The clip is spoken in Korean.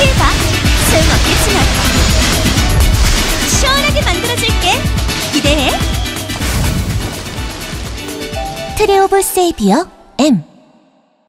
피해봐. 소용없겠지만. 시원하게 만들어줄게. 기대해. 트레오브 세이비어 M